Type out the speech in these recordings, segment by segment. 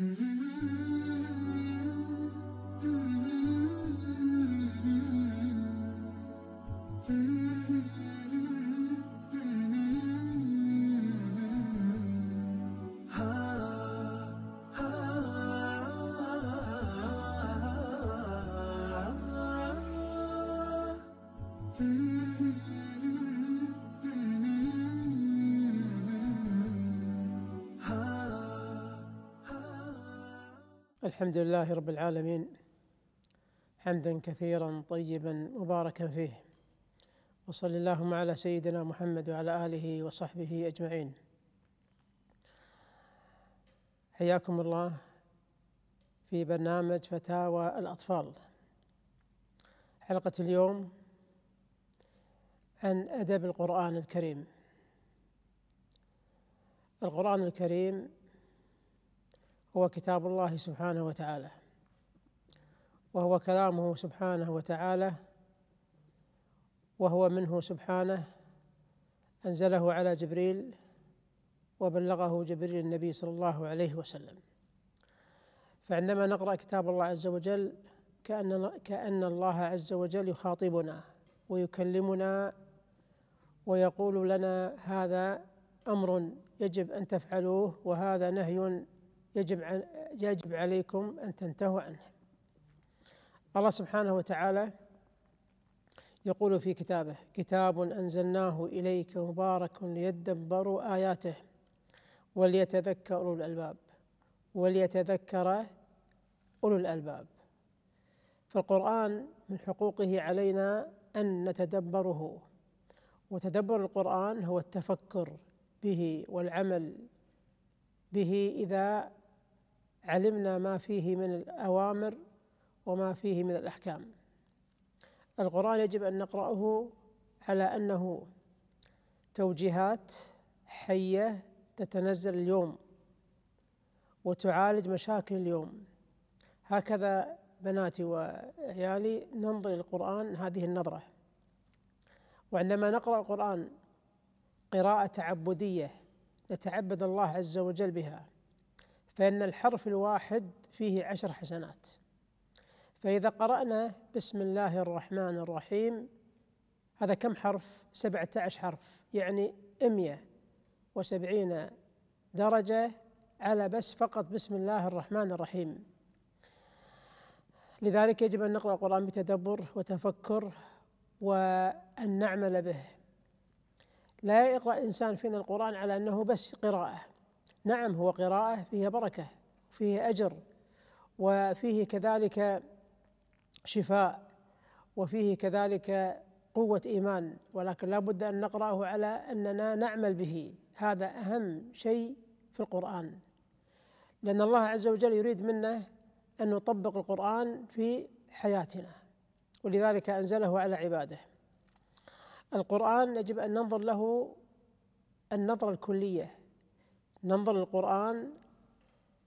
Mm-hmm. الحمد لله رب العالمين حمدا كثيرا طيبا مباركا فيه. وصل اللهم على سيدنا محمد وعلى آله وصحبه أجمعين. حياكم الله في برنامج فتاوى الأطفال. حلقة اليوم عن أدب القرآن الكريم. القرآن الكريم هو كتاب الله سبحانه وتعالى. وهو كلامه سبحانه وتعالى. وهو منه سبحانه. أنزله على جبريل وبلغه جبريل النبي صلى الله عليه وسلم. فعندما نقرأ كتاب الله عز وجل كأن كأن الله عز وجل يخاطبنا ويكلمنا ويقول لنا هذا أمر يجب أن تفعلوه وهذا نهي يجب يجب عليكم أن تنتهوا عنه. الله سبحانه وتعالى يقول في كتابه: كتاب أنزلناه إليك مبارك ليدبروا آياته وليتذكر اولو الألباب وليتذكر أولو الألباب. فالقرآن من حقوقه علينا أن نتدبره وتدبر القرآن هو التفكر به والعمل به إذا علمنا ما فيه من الأوامر وما فيه من الأحكام. القرآن يجب أن نقرأه على أنه توجيهات حية تتنزل اليوم وتعالج مشاكل اليوم. هكذا بناتي وعيالي ننظر للقرآن هذه النظرة. وعندما نقرأ القرآن قراءة تعبدية نتعبد الله عز وجل بها. فإن الحرف الواحد فيه عشر حسنات. فإذا قرأنا بسم الله الرحمن الرحيم هذا كم حرف؟ سبعة عشر حرف يعني مئة وسبعين درجة على بس فقط بسم الله الرحمن الرحيم. لذلك يجب أن نقرأ القرآن بتدبر وتفكر وأن نعمل به. لا يقرأ الإنسان فينا القرآن على أنه بس قراءة. نعم هو قراءة فيها بركة وفيه أجر وفيه كذلك شفاء وفيه كذلك قوة إيمان ولكن لا بد أن نقرأه على أننا نعمل به. هذا أهم شيء في القرآن. لأن الله عز وجل يريد منا أن نطبق القرآن في حياتنا ولذلك أنزله على عباده. القرآن يجب أن ننظر له النظرة الكلية. ننظر للقرآن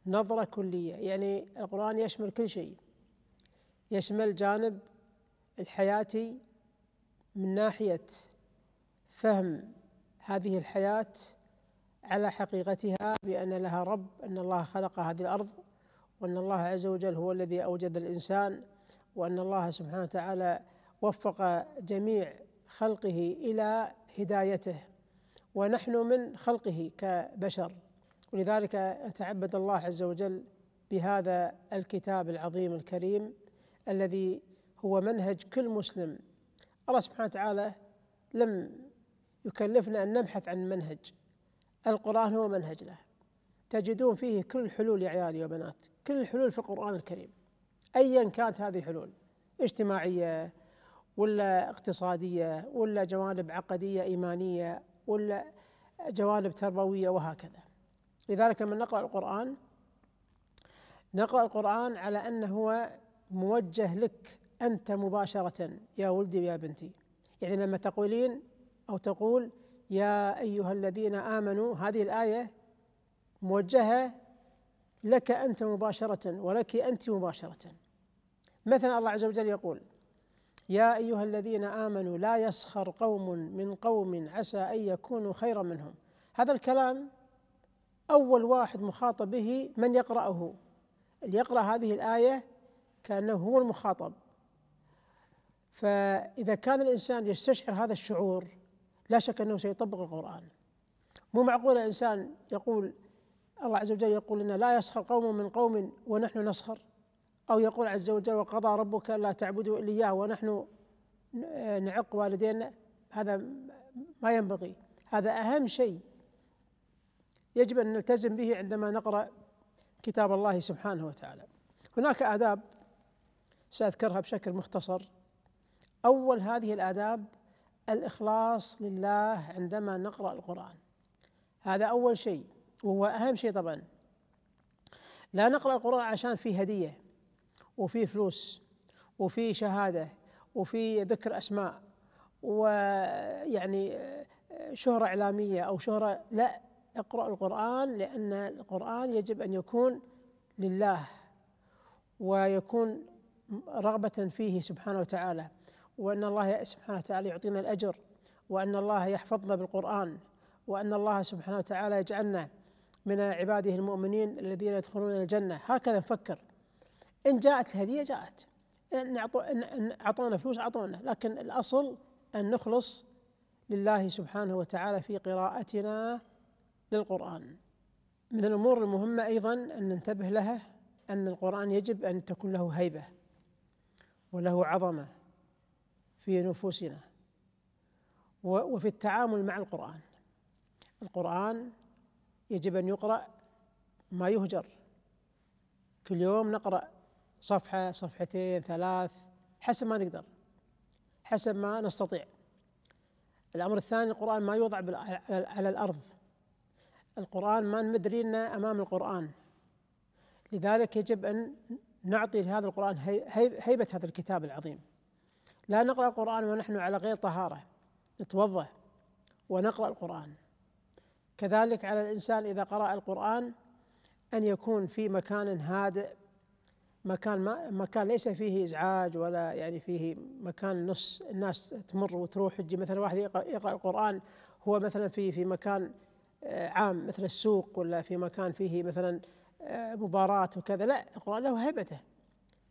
نظرة كلية يعني القرآن يشمل كل شيء. يشمل جانب الحياتي من ناحية فهم هذه الحياة على حقيقتها بأن لها رب أن الله خلق هذه الأرض وأن الله عز وجل هو الذي أوجد الإنسان وأن الله سبحانه وتعالى وفق جميع خلقه إلى هدايته. ونحن من خلقه كبشر. ولذلك نتعبد الله عز وجل بهذا الكتاب العظيم الكريم الذي هو منهج كل مسلم. الله سبحانه وتعالى لم يكلفنا أن نبحث عن منهج. القرآن هو منهج له. تجدون فيه كل الحلول يا عيالي وبنات كل الحلول في القرآن الكريم. ايا كانت هذه الحلول اجتماعية ولا اقتصادية ولا جوانب عقدية إيمانية ولا جوانب تربوية وهكذا. لذلك لما نقرأ القرآن نقرأ القرآن على أنه هو موجه لك أنت مباشرة يا ولدي ويا بنتي. يعني لما تقولين أو تقول يا أيها الذين آمنوا هذه الآية موجهة لك أنت مباشرة ولك أنت مباشرة. مثلا الله عز وجل يقول يا أيها الذين آمنوا لا يسخر قوم من قوم عسى أن يكونوا خيرا منهم. هذا الكلام أول واحد مخاطب به من يقرأه. اللي يقرأ هذه الآية كأنه هو المخاطب. فإذا كان الإنسان يستشعر هذا الشعور لا شك أنه سيطبق القرآن. مو معقول الإنسان يقول الله عز وجل يقول لنا لا يسخر قوم من قوم ونحن نسخر. أو يقول عز وجل وقضى ربك لا تعبدوا إلا إياه ونحن نعق والدينا. هذا ما ينبغي. هذا أهم شيء. يجب أن نلتزم به عندما نقرأ كتاب الله سبحانه وتعالى. هناك آداب سأذكرها بشكل مختصر. أول هذه الآداب الإخلاص لله عندما نقرأ القرآن. هذا أول شيء وهو أهم شيء طبعا. لا نقرأ القرآن عشان فيه هدية وفيه فلوس وفيه شهادة وفيه ذكر أسماء ويعني شهرة إعلامية أو شهرة لا. اقرأ القرآن لأن القرآن يجب أن يكون لله ويكون رغبة فيه سبحانه وتعالى وأن الله سبحانه وتعالى يعطينا الأجر وأن الله يحفظنا بالقرآن وأن الله سبحانه وتعالى يجعلنا من عباده المؤمنين الذين يدخلون الجنة. هكذا نفكر. إن جاءت الهدية جاءت. إن أعطونا فلوس أعطونا. لكن الأصل أن نخلص لله سبحانه وتعالى في قراءتنا للقرآن. من الأمور المهمة أيضا أن ننتبه لها أن القرآن يجب أن تكون له هيبة وله عظمة في نفوسنا وفي التعامل مع القرآن. القرآن يجب أن يقرأ ما يهجر. كل يوم نقرأ صفحة صفحتين ثلاث حسب ما نقدر حسب ما نستطيع. الأمر الثاني القرآن ما يوضع على الأرض. القرآن ما نمد رينا أمام القرآن. لذلك يجب أن نعطي لهذا القرآن هيبة هذا الكتاب العظيم. لا نقرأ القرآن ونحن على غير طهارة. نتوضأ ونقرأ القرآن. كذلك على الإنسان إذا قرأ القرآن أن يكون في مكان هادئ مكان ما مكان ليس فيه إزعاج ولا يعني فيه مكان نص الناس تمر وتروح. تجي مثلا واحد يقرأ القرآن هو مثلا في في مكان عام مثل السوق ولا في مكان فيه مثلا آه، مباراة وكذا. لا القرآن له هيبته.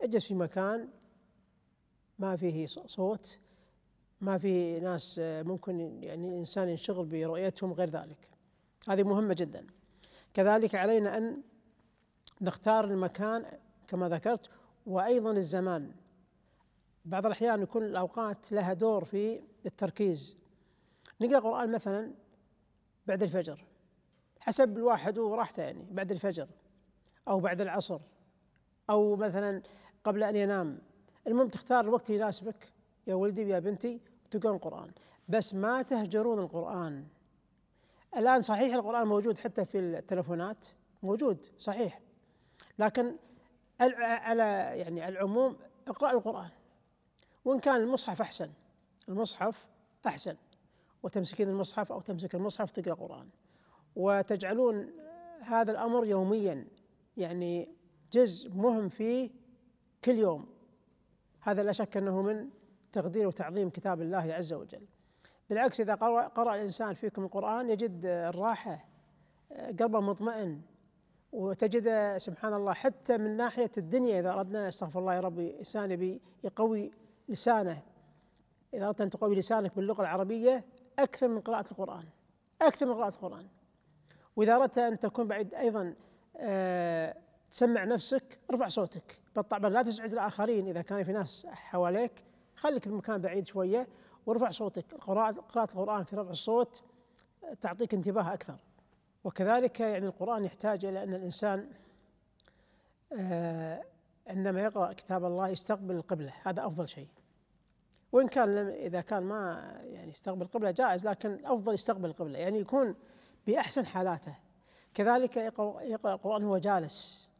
اجلس في مكان ما فيه صوت ما فيه ناس آه، ممكن يعني الإنسان ينشغل برؤيتهم غير ذلك. هذه مهمة جدا. كذلك علينا أن نختار المكان كما ذكرت وأيضا الزمان. بعض الأحيان يكون الأوقات لها دور في التركيز. نقرأ القرآن مثلا بعد الفجر. حسب الواحد وراحته يعني بعد الفجر أو بعد العصر أو مثلا قبل أن ينام. المهم تختار الوقت يناسبك. يا ولدي ويا بنتي تقرأ القرآن. بس ما تهجرون القرآن. الآن صحيح القرآن موجود حتى في التلفونات؟ موجود صحيح. لكن على يعني العموم اقرأ القرآن. وإن كان المصحف أحسن. المصحف أحسن. وتمسكين المصحف أو تمسك المصحف تقرأ قرآن. وتجعلون هذا الأمر يوميا يعني جزء مهم فيه كل يوم. هذا لا شك أنه من تقدير وتعظيم كتاب الله عز وجل. بالعكس إذا قرأ, الإنسان فيكم القرآن يجد الراحة قلبه مطمئن. وتجد سبحان الله حتى من ناحية الدنيا إذا أردنا أستغفر الله يا ربي إنسان يقوي لسانه. إذا أردت أن تقوي لسانك باللغة العربية أكثر من قراءة القرآن. أكثر من قراءة القرآن. وإذا أردت أن تكون بعد أيضا آه تسمع نفسك ارفع صوتك. طبعا لا تزعج الآخرين. إذا كان في ناس حواليك خليك بمكان بعيد شوية وارفع صوتك. قراءة قراءة القرآن في رفع الصوت تعطيك انتباه أكثر. وكذلك يعني القرآن يحتاج إلى أن الإنسان آه عندما يقرأ كتاب الله يستقبل القبلة. هذا أفضل شيء. وإن كان إذا كان ما يعني يستقبل القبلة جائز لكن الأفضل يستقبل القبلة يعني يكون بأحسن حالاته. كذلك يقرأ, يقرأ القرآن وهو جالس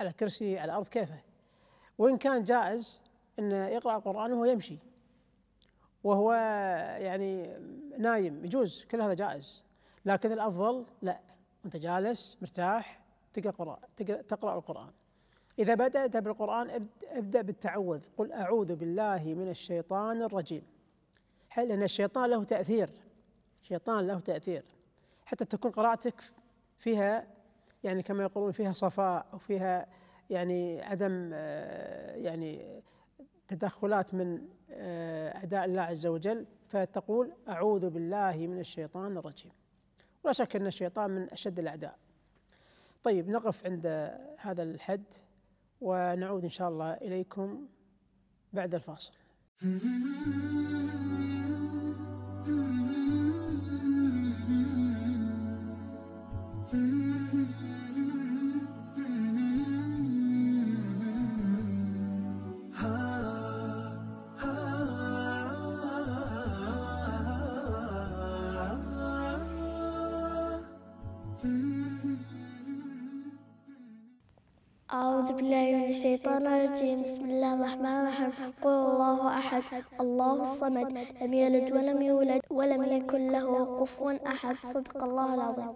على كرسي على الأرض كيفه. وإن كان جائز أن يقرأ القرآن وهو يمشي وهو يعني نايم يجوز كل هذا جائز. لكن الأفضل لا وانت جالس مرتاح تقرا تقرأ القرآن. إذا بدأت بالقرآن أبدأ بالتعوذ. قل أعوذ بالله من الشيطان الرجيم. لأن الشيطان له تأثير. الشيطان له تأثير. حتى تكون قراءتك فيها يعني كما يقولون فيها صفاء وفيها يعني عدم يعني تدخلات من أعداء الله عز وجل فتقول أعوذ بالله من الشيطان الرجيم. ولا شك أن الشيطان من أشد الأعداء. طيب نقف عند هذا الحد. ونعود إن شاء الله إليكم بعد الفاصل. أعوذ بالله من الشيطان الرجيم. بسم الله الرحمن الرحيم. قل الله أحد. الله الصمد. لم يلد ولم يولد ولم يكن له كفوا أحد. صدق الله العظيم.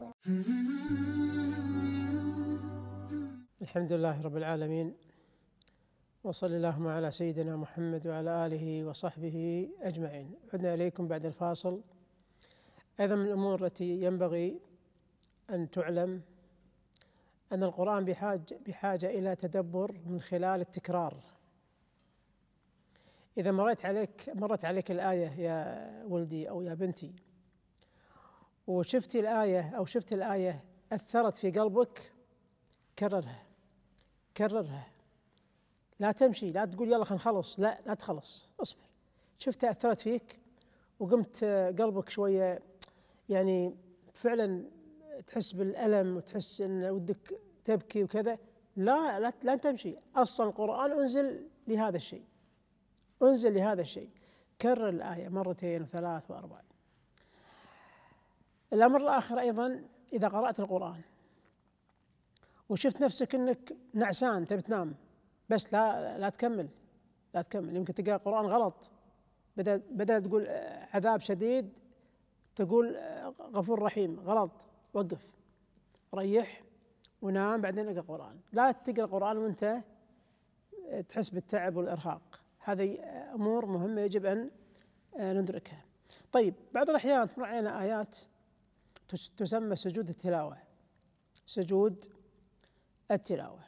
الحمد لله رب العالمين. وصلى اللهم على سيدنا محمد وعلى آله وصحبه أجمعين. عدنا إليكم بعد الفاصل. أيضا من الأمور التي ينبغي أن تعلم أن القرآن بحاجة, بحاجة إلى تدبر من خلال التكرار. إذا مريت عليك مرت عليك الآية يا ولدي أو يا بنتي وشفت الآية أو شفت الآية أثرت في قلبك كررها كررها. لا تمشي لا تقول يلا خلينا نخلص لا لا تخلص اصبر. شفتها أثرت فيك وقمت قلبك شوية يعني فعلا تحس بالألم وتحس أن ودك تبكي وكذا. لا لا, لا تمشي. أصلا القرآن أنزل لهذا الشيء. أنزل لهذا الشيء. كرر الآية مرتين وثلاث وأربع الأمر الآخر أيضا إذا قرأت القرآن وشفت نفسك أنك نعسان تبي تنام. بس لا لا تكمل. لا تكمل. يمكن تقرأ القرآن غلط. بدل بدل تقول عذاب شديد تقول غفور رحيم. غلط. وقف. ريح ونام بعدين اقرأ قرآن. لا تقرأ قرآن وانت تحس بالتعب والإرهاق. هذه أمور مهمة يجب أن ندركها. طيب بعض الأحيان تمر علينا آيات تسمى سجود التلاوة. سجود التلاوة.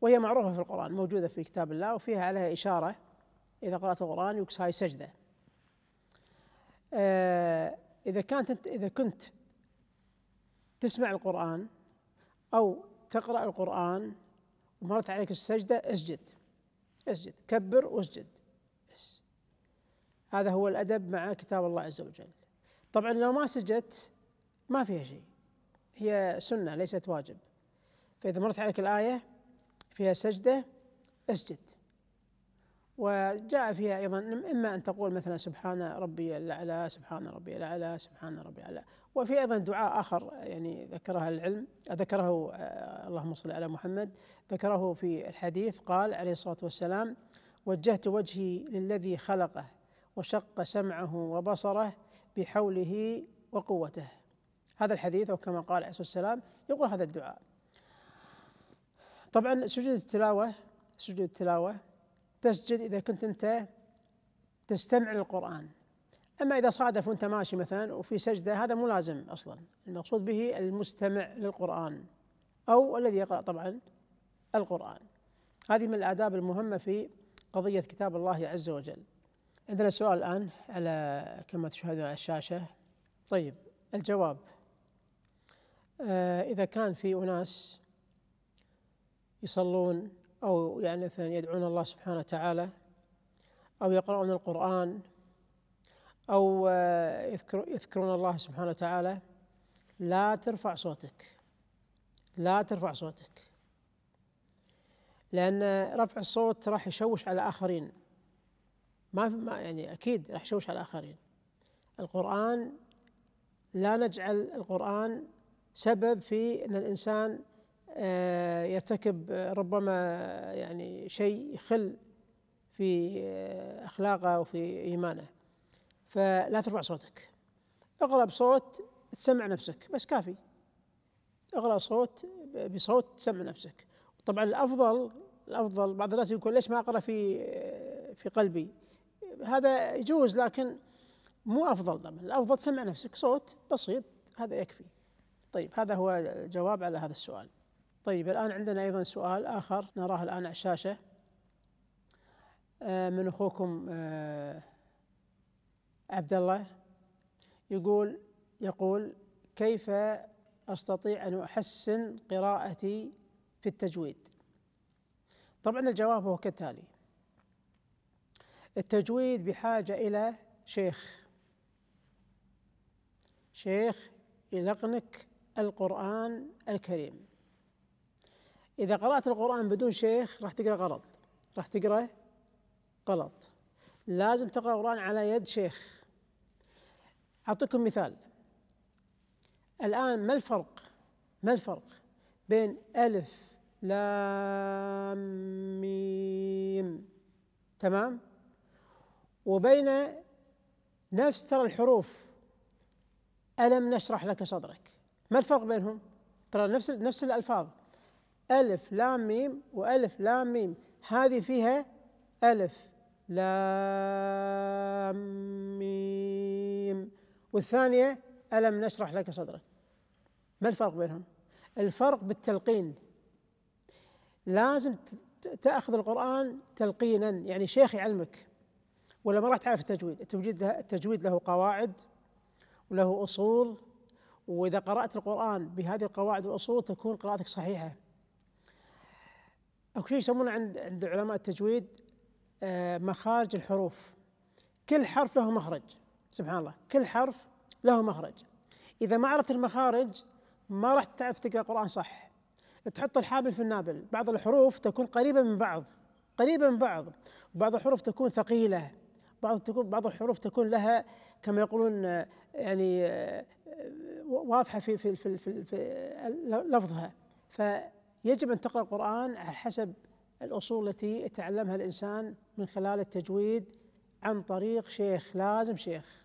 وهي معروفة في القرآن موجودة في كتاب الله وفيها عليها إشارة. إذا قرأت القرآن يقص هاي سجدة. آه إذا كانت أنت إذا كنت تسمع القرآن أو تقرأ القرآن ومرت عليك السجدة اسجد اسجد كبر واسجد بس. هذا هو الأدب مع كتاب الله عز وجل. طبعا لو ما سجدت ما فيها شيء. هي سنة ليست واجب. فإذا مرت عليك الآية فيها سجدة اسجد. وجاء فيها أيضا إما أن تقول مثلا سبحان ربي الأعلى سبحان ربي الأعلى سبحان ربي الأعلى. وفي أيضا دعاء آخر يعني ذكره العلم ذكره آه، اللهم صل على محمد ذكره في الحديث قال عليه الصلاة والسلام وجهت وجهي للذي خلقه وشق سمعه وبصره بحوله وقوته. هذا الحديث وكما قال عليه الصلاة والسلام يقول هذا الدعاء. طبعا سجود التلاوة سجود التلاوة تسجد إذا كنت أنت تستمع للقرآن. أما إذا صادف وأنت ماشي مثلا وفي سجدة هذا مو لازم أصلا. المقصود به المستمع للقرآن أو الذي يقرأ طبعا القرآن. هذه من الآداب المهمة في قضية كتاب الله عز وجل. عندنا سؤال الآن على كما تشاهدون على الشاشة. طيب الجواب. آه إذا كان في أناس يصلون أو يعني مثلا يدعون الله سبحانه وتعالى أو يقرؤون القرآن أو آه، يذكر يذكرون الله سبحانه وتعالى لا ترفع صوتك. لا ترفع صوتك. لأن رفع الصوت راح يشوش على الآخرين ما يعني أكيد راح يشوش على الآخرين القرآن لا نجعل القرآن سبب في أن الإنسان آه، يرتكب ربما يعني شيء يخل في آه، أخلاقه وفي إيمانه. فلا ترفع صوتك. اقرأ بصوت تسمع نفسك بس كافي. اقرأ صوت بصوت تسمع نفسك. طبعا الأفضل الأفضل بعض الناس يقول ليش ما أقرأ في في قلبي؟ هذا يجوز لكن مو أفضل طبعا. الأفضل تسمع نفسك صوت بسيط هذا يكفي. طيب هذا هو الجواب على هذا السؤال. طيب الآن عندنا أيضا سؤال آخر نراه الآن على الشاشة آه، من أخوكم آه، عبد الله يقول يقول كيف أستطيع أن أحسن قراءتي في التجويد؟ طبعا الجواب هو كالتالي. التجويد بحاجة إلى شيخ. شيخ يلقنك القرآن الكريم. إذا قرأت القرآن بدون شيخ راح تقرأ غلط راح تقرأ غلط. لازم تقرأ القرآن على يد شيخ. أعطيكم مثال. الآن ما الفرق؟ ما الفرق بين ألف لام ميم؟ تمام؟ وبين نفس ترى الحروف. ألم نشرح لك صدرك. ما الفرق بينهم؟ ترى نفس نفس الألفاظ. ألف لام ميم وألف لام ميم. هذه فيها ألف لام ميم. والثانية ألم نشرح لك صدرك. ما الفرق بينهم؟ الفرق بالتلقين. لازم تأخذ القرآن تلقينا يعني شيخ يعلمك. ولا ما راح تعرف التجويد. التجويد التجويد له قواعد وله أصول. وإذا قرأت القرآن بهذه القواعد والأصول تكون قراءتك صحيحة. أكو شيء يسمونه عند عند علماء التجويد آه، مخارج الحروف. كل حرف له مخرج. سبحان الله. كل حرف له مخرج. إذا ما عرفت المخارج ما راح تعرف تقرأ قرآن صح. تحط الحابل في النابل. بعض الحروف تكون قريبة من بعض قريبة من بعض. وبعض الحروف تكون ثقيلة. بعض تكون بعض الحروف تكون لها كما يقولون يعني واضحة في في في, في, في لفظها. فيجب أن تقرأ القرآن على حسب الأصول التي يتعلمها الإنسان من خلال التجويد عن طريق شيخ لازم شيخ.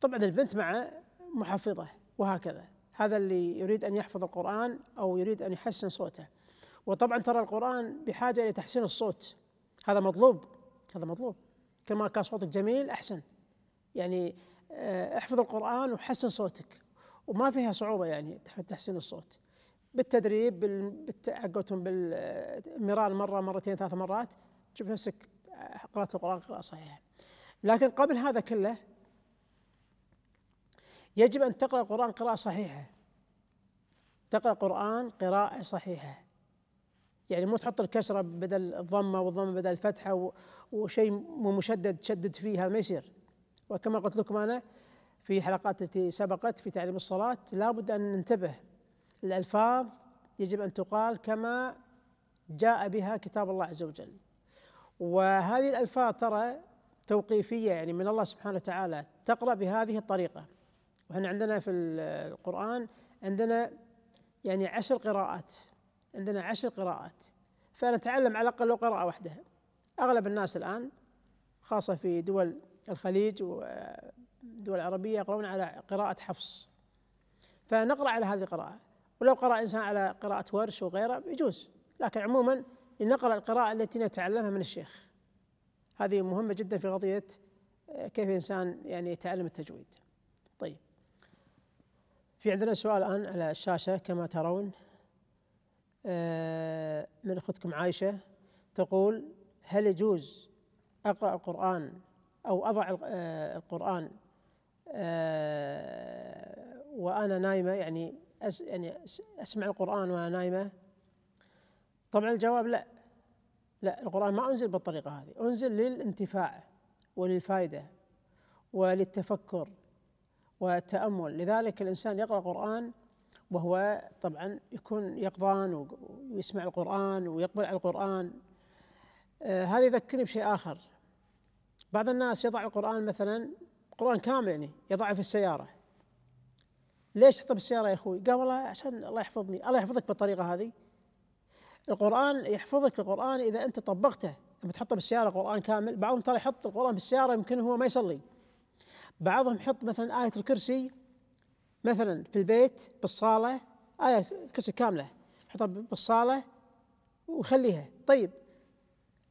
طبعا البنت مع محفظة وهكذا. هذا اللي يريد أن يحفظ القرآن أو يريد أن يحسن صوته. وطبعا ترى القرآن بحاجة إلى تحسين الصوت. هذا مطلوب هذا مطلوب. كما كان صوتك جميل أحسن. يعني آه، احفظ القرآن وحسن صوتك. وما فيها صعوبة يعني تحسين الصوت. بالتدريب بالتعقدهم بالمرار مرة مرتين ثلاث مرات تشوف نفسك قرأت القرآن قراءة صحيحة. لكن قبل هذا كله يجب أن تقرأ القرآن قراءة صحيحة. تقرأ القرآن قراءة صحيحة. يعني مو تحط الكسرة بدل الضمة والضمة بدل الفتحة وشيء مشدد تشدد فيه هذا ما يصير. وكما قلت لكم أنا في حلقات التي سبقت في تعليم الصلاة لابد أن ننتبه الألفاظ يجب أن تقال كما جاء بها كتاب الله عز وجل. وهذه الألفاظ ترى توقيفية يعني من الله سبحانه وتعالى تقرأ بهذه الطريقة. وإحنا عندنا في القرآن عندنا يعني عشر قراءات عندنا عشر قراءات. فنتعلم على الأقل لو قراءة واحدة. أغلب الناس الآن خاصة في دول الخليج والدول العربية يقرؤون على قراءة حفص. فنقرأ على هذه القراءة. ولو قرأ إنسان على قراءة ورش وغيره يجوز لكن عموما لنقرأ القراءة التي نتعلمها من الشيخ. هذه مهمة جدا في قضية كيف الإنسان يعني يتعلم التجويد. طيب. في عندنا سؤال الآن على الشاشة كما ترون. آه، من أختكم عايشة تقول هل يجوز أقرأ القرآن أو أضع آه، القرآن؟ آه، وأنا نايمة يعني يعني أسمع القرآن وأنا نايمة؟ طبعا الجواب لا. لا القرآن ما أنزل بالطريقة هذه أنزل للانتفاع وللفائدة وللتفكر. والتأمل. لذلك الإنسان يقرأ القرآن وهو طبعا يكون يقظان ويسمع القرآن ويقبل على القرآن. آه هذا يذكرني بشيء آخر. بعض الناس يضع القرآن مثلا قرآن كامل يعني يضعه في السيارة. ليش تحطه بالسيارة يا أخوي؟ قال والله عشان الله يحفظني. الله يحفظك بالطريقة هذه. القرآن يحفظك القرآن إذا أنت طبقته. لما تحطه بالسيارة قرآن كامل بعضهم ترى يحط القرآن بالسيارة يمكن هو ما يصلي. بعضهم يحط مثلا آية الكرسي مثلا في البيت بالصالة آية الكرسي كاملة يحطها بالصالة ويخليها. طيب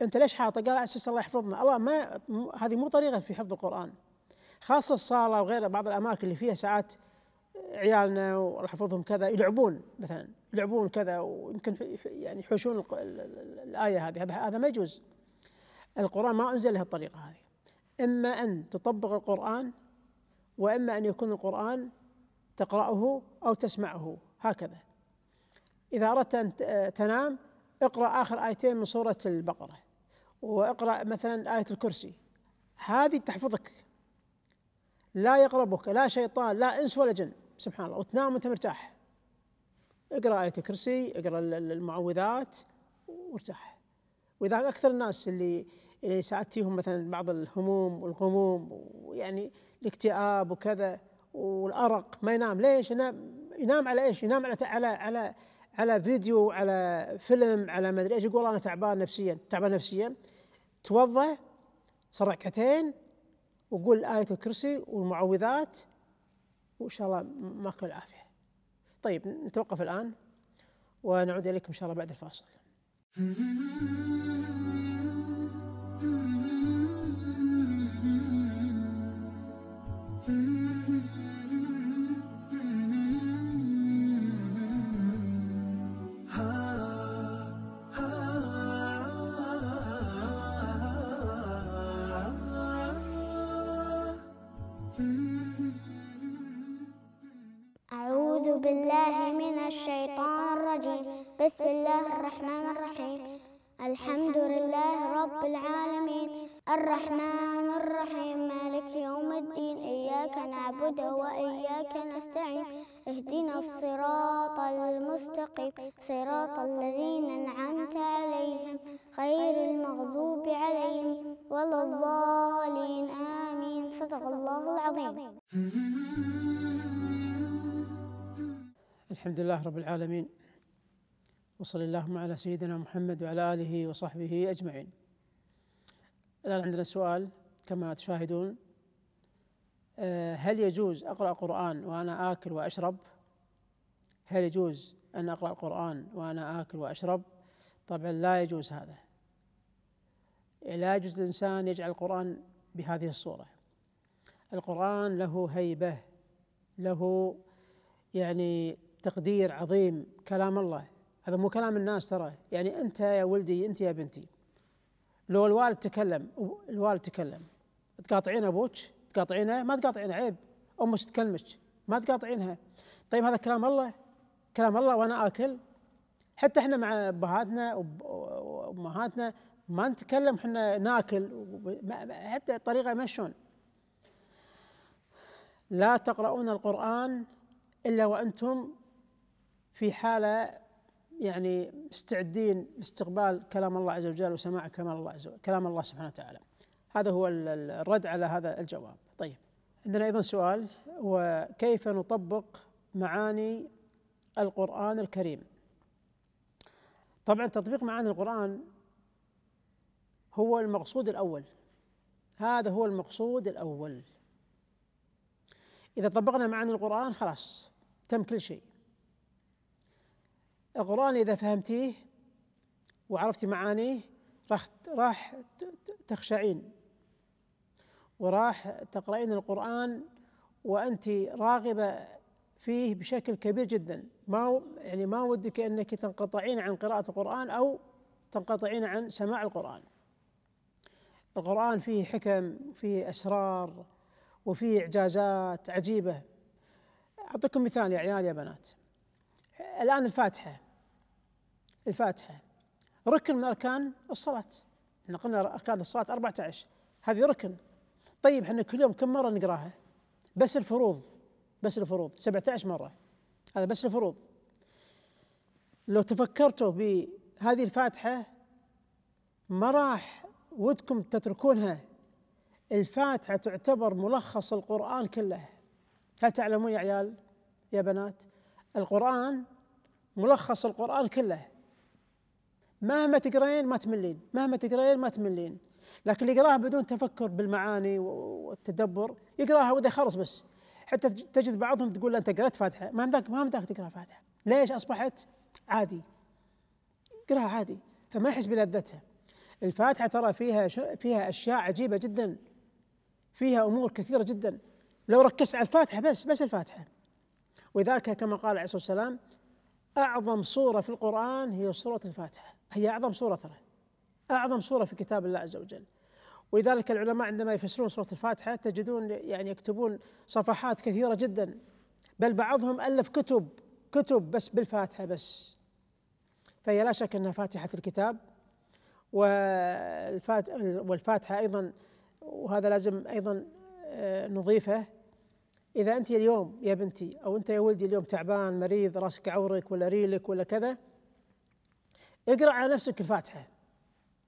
أنت ليش حاطه؟ قال على أساس الله يحفظنا. الله ما هذه مو طريقة في حفظ القرآن. خاصة الصالة وغيرها بعض الأماكن اللي فيها ساعات عيالنا ونحفظهم كذا يلعبون مثلا يلعبون كذا ويمكن يعني يحوشون الآية هذه. هذا هذا ما يجوز. القرآن ما أنزل له الطريقة هذه. إما أن تطبق القرآن وإما أن يكون القرآن تقرأه أو تسمعه هكذا. إذا أردت أن تنام اقرأ آخر آيتين من سورة البقرة واقرأ مثلا آية الكرسي. هذه تحفظك. لا يقربك لا شيطان لا إنس ولا جن سبحان الله وتنام وأنت مرتاح. اقرأ آية الكرسي اقرأ المعوذات وارتاح. وإذا أكثر الناس اللي اللي ساعات تجيهم مثلا بعض الهموم والغموم ويعني الاكتئاب وكذا والأرق. ما ينام. ليش؟ ينام. ينام على إيش؟ ينام على على على على فيديو على فيلم على ما أدري إيش. يقول أنا تعبان نفسيا. تعبان نفسيا. توضا صار ركعتين وقول آية الكرسي والمعوذات وإن شاء الله ماكو العافية. طيب نتوقف الآن ونعود إليكم إن شاء الله بعد الفاصل. الرحمن الرحيم. مالك يوم الدين. إياك نعبد وإياك نستعين. اهدنا الصراط المستقيم. صراط الذين أنعمت عليهم. غير المغضوب عليهم ولا الضالين. آمين. صدق الله العظيم. الحمد لله رب العالمين. وصلى اللهم على سيدنا محمد وعلى آله وصحبه أجمعين. الآن عندنا سؤال كما تشاهدون آه، هل يجوز أقرأ قرآن وأنا آكل وأشرب؟ هل يجوز أن أقرأ القران وأنا آكل وأشرب؟ طبعا لا يجوز هذا. لا يجوز الإنسان يجعل القرآن بهذه الصورة. القرآن له هيبة له يعني تقدير عظيم كلام الله هذا مو كلام الناس ترى يعني أنت يا ولدي أنت يا بنتي لو الوالد تكلم الوالد تكلم تقاطعين أبوك تقاطعينه ما تقاطعينه عيب أمك تكلمك ما تقاطعينها. طيب هذا كلام الله كلام الله وأنا آكل. حتى إحنا مع أبهاتنا وأمهاتنا ما نتكلم إحنا ناكل حتى الطريقة يمشون لا تقرؤون القرآن إلا وأنتم في حالة يعني مستعدين لاستقبال كلام الله عز وجل وسماع كلام الله عز وجل كلام الله سبحانه وتعالى. هذا هو الرد على هذا الجواب. طيب عندنا أيضا سؤال هو كيف نطبق معاني القرآن الكريم؟ طبعا تطبيق معاني القرآن هو المقصود الأول. هذا هو المقصود الأول. إذا طبقنا معاني القرآن خلاص تم كل شيء. القرآن إذا فهمتيه وعرفتي معانيه راح راح تخشعين. وراح تقرأين القرآن وأنت راغبة فيه بشكل كبير جدا. ما يعني ما ودك أنك تنقطعين عن قراءة القرآن أو تنقطعين عن سماع القرآن. القرآن فيه حكم فيه أسرار وفيه إعجازات عجيبة. أعطيكم مثال يا عيال يا بنات. الآن الفاتحة. الفاتحة. ركن من أركان الصلاة. إحنا قلنا أركان الصلاة 14 هذه ركن. طيب إحنا كل يوم كم مرة نقراها؟ بس الفروض. بس الفروض. 17 مرة. هذا بس الفروض. لو تفكرتوا بهذه الفاتحة ما راح ودكم تتركونها. الفاتحة تعتبر ملخص القرآن كله. هل تعلمون يا عيال يا بنات؟ القرآن ملخص القرآن كله. مهما تقرين ما تملين مهما تقرين ما تملين. لكن اللي يقرأها بدون تفكر بالمعاني والتدبر يقرأها وده يخلص بس. حتى تجد بعضهم تقول له أنت قرأت فاتحة ما همداك ما همداك تقرأ فاتحة. ليش؟ أصبحت عادي. قرأها عادي. فما يحس بلذتها. الفاتحة ترى فيها فيها أشياء عجيبة جدا. فيها أمور كثيرة جدا. لو ركزت على الفاتحة بس بس الفاتحة. ولذلك كما قال عليه الصلاة والسلام أعظم سورة في القرآن هي سورة الفاتحة. هي أعظم سورة ترى. أعظم سورة في كتاب الله عز وجل. ولذلك العلماء عندما يفسرون سورة الفاتحة تجدون يعني يكتبون صفحات كثيرة جدا. بل بعضهم ألف كتب كتب بس بالفاتحة بس. فهي لا شك أنها فاتحة الكتاب. والفاتحة أيضا وهذا لازم أيضا آه، نضيفه. إذا أنت اليوم يا بنتي أو أنت يا ولدي اليوم تعبان مريض راسك عورك ولا ريلك ولا كذا اقرأ على نفسك الفاتحة.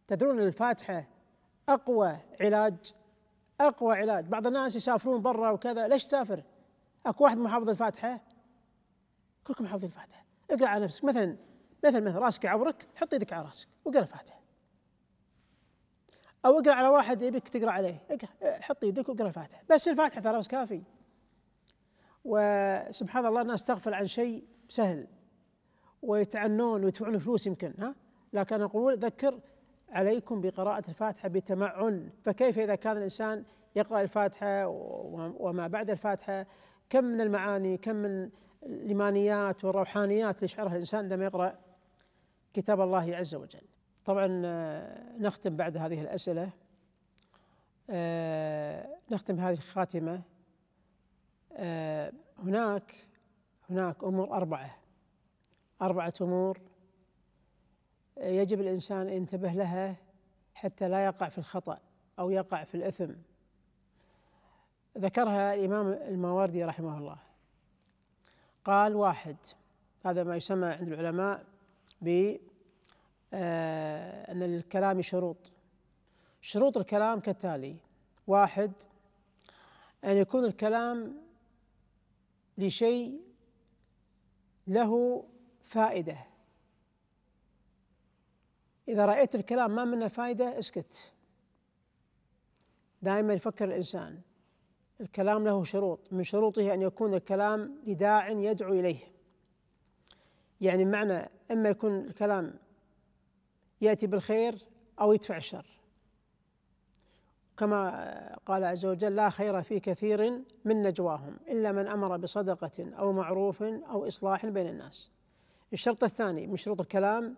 تدرون الفاتحة أقوى علاج أقوى علاج. بعض الناس يسافرون برا وكذا. ليش تسافر؟ أكو واحد محافظ الفاتحة؟ كلكم حافظين الفاتحة. اقرأ على نفسك. مثلا مثلا مثلا راسك يعورك حط يدك على راسك واقرأ الفاتحة. أو اقرأ على واحد يبيك تقرأ عليه. اقرأ حط يدك واقرأ الفاتحة. بس الفاتحة ترى بس كافي. وسبحان الله الناس تغفل عن شيء سهل. ويتعنون ويدفعون فلوس يمكن ها؟ لكن أنا أقول ذكر عليكم بقراءة الفاتحة بتمعن. فكيف إذا كان الإنسان يقرأ الفاتحة وما بعد الفاتحة؟ كم من المعاني كم من الإيمانيات والروحانيات يشعرها الإنسان عندما يقرأ كتاب الله عز وجل؟ طبعا آه، نختم بعد هذه الأسئلة. آه، نختم هذه الخاتمة. آه، هناك هناك أمور أربعة. أربعة أمور. يجب الإنسان ينتبه لها حتى لا يقع في الخطأ أو يقع في الإثم. ذكرها الإمام الماوردي رحمه الله. قال واحد هذا ما يسمى عند العلماء ب آه، أن للكلام شروط. شروط الكلام كالتالي واحد أن يكون الكلام لشيء له فائدة. إذا رأيت الكلام ما منه فائدة اسكت. دائما يفكر الإنسان. الكلام له شروط من شروطه أن يكون الكلام لداع يدعو إليه. يعني معنى إما يكون الكلام يأتي بالخير أو يدفع الشر. كما قال عز وجل لا خير في كثير من نجواهم إلا من أمر بصدقة أو معروف أو إصلاح بين الناس. الشرط الثاني من شروط الكلام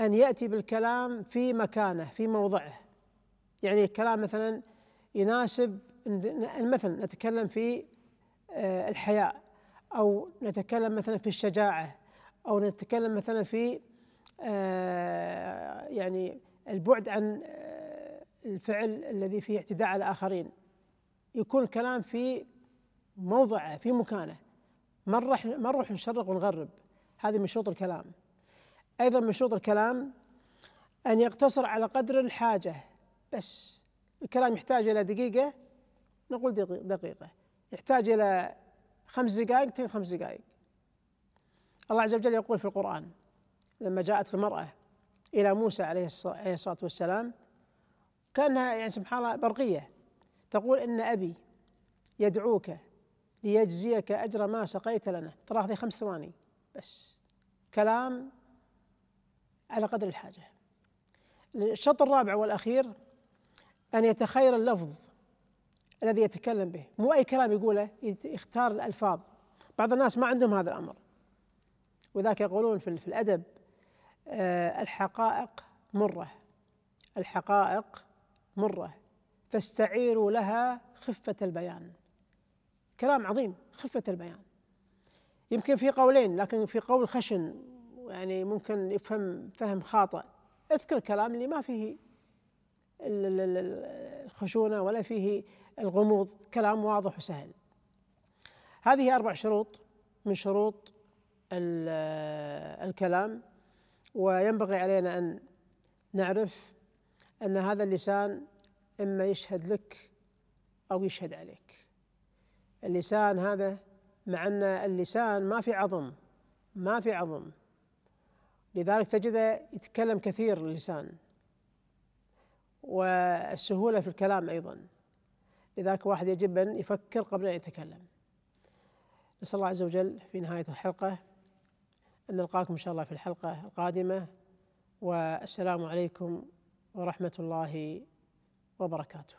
أن يأتي بالكلام في مكانه في موضعه. يعني الكلام مثلا يناسب مثلا نتكلم في آه، الحياء أو نتكلم مثلا في الشجاعة أو نتكلم مثلا في آه، يعني البعد عن آه، الفعل الذي فيه اعتداء على الآخرين. يكون الكلام في موضعه في مكانه. ما نروح ما نروح نشرق ونغرب. هذه من شروط الكلام. أيضا من شروط الكلام أن يقتصر على قدر الحاجة. بس الكلام يحتاج إلى دقيقة نقول دقيقة. يحتاج إلى خمس دقائق تكون خمس دقائق. الله عز وجل يقول في القرآن لما جاءت المرأة إلى موسى عليه الصلاة والسلام كأنها يعني سبحان الله برقية. تقول إن أبي يدعوك ليجزيك أجر ما سقيت لنا. ترى هذه خمس ثواني. بس. كلام على قدر الحاجة. الشرط الرابع والأخير أن يتخير اللفظ الذي يتكلم به. مو أي كلام يقوله يختار الألفاظ. بعض الناس ما عندهم هذا الأمر. وذاك يقولون في الأدب آه، الحقائق مرة. الحقائق مرة. فاستعيروا لها خفة البيان. كلام عظيم خفة البيان. يمكن في قولين لكن في قول خشن يعني ممكن يفهم فهم خاطئ. اذكر الكلام اللي ما فيه الخشونة ولا فيه الغموض كلام واضح وسهل. هذه أربع شروط من شروط الكلام وينبغي علينا أن نعرف أن هذا اللسان إما يشهد لك أو يشهد عليك. اللسان هذا مع أن اللسان ما في عظم ما في عظم. لذلك تجده يتكلم كثير اللسان. والسهولة في الكلام أيضا. لذلك واحد يجب أن يفكر قبل أن يتكلم. نسأل الله عز وجل في نهاية الحلقة أن نلقاكم إن شاء الله في الحلقة القادمة. والسلام عليكم ورحمة الله وبركاته.